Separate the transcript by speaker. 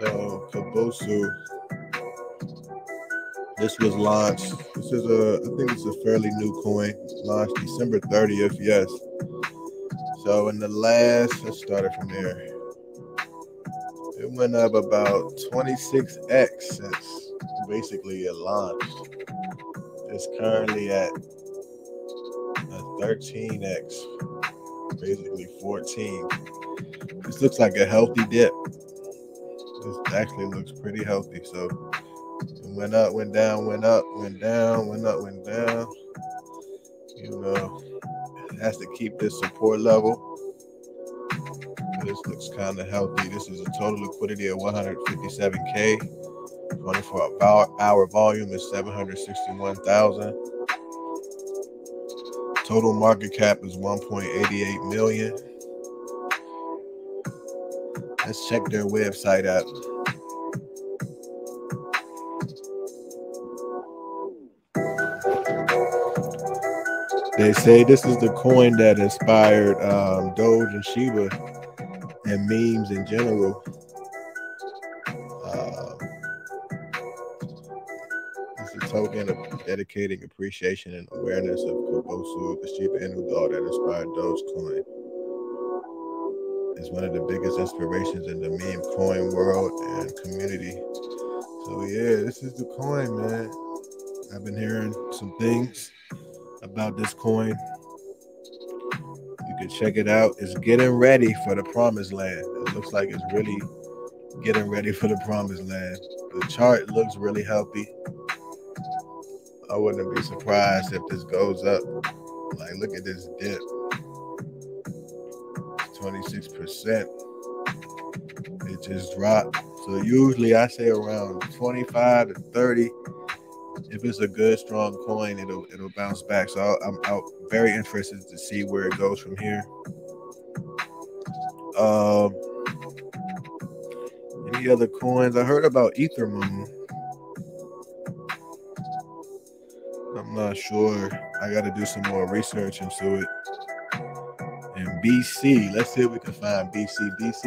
Speaker 1: So Kabosu, this was launched. This is a, I think it's a fairly new coin. Launched December 30th. Yes. So in the last, let's start it from there. It went up about 26x since basically it launched. It's currently at a 13x, basically 14. This looks like a healthy dip. Actually looks pretty healthy. So went up, went down, went up, went down, went up, went down. You know, has to keep this support level. This looks kind of healthy. This is a total liquidity of 157k. 24 hour volume is 761,000. Total market cap is 1.88 million. Let's check their website out. They say this is the coin that inspired um, Doge and Shiba and memes in general. Uh, it's a token of dedicating appreciation and awareness of Kabosu, the Shiba Inu doll that inspired Dogecoin. It's one of the biggest inspirations in the meme coin world and community. So yeah, this is the coin, man. I've been hearing some things about this coin. You can check it out. It's getting ready for the promised land. It looks like it's really getting ready for the promised land. The chart looks really healthy. I wouldn't be surprised if this goes up. Like, look at this dip 26%. It just dropped. So, usually I say around 25 to 30 if it's a good strong coin, it'll it'll bounce back. So I'm out very interested to see where it goes from here. Um, any other coins? I heard about Ethermoon. I'm not sure. I got to do some more research into it. And BC, let's see if we can find BC. BC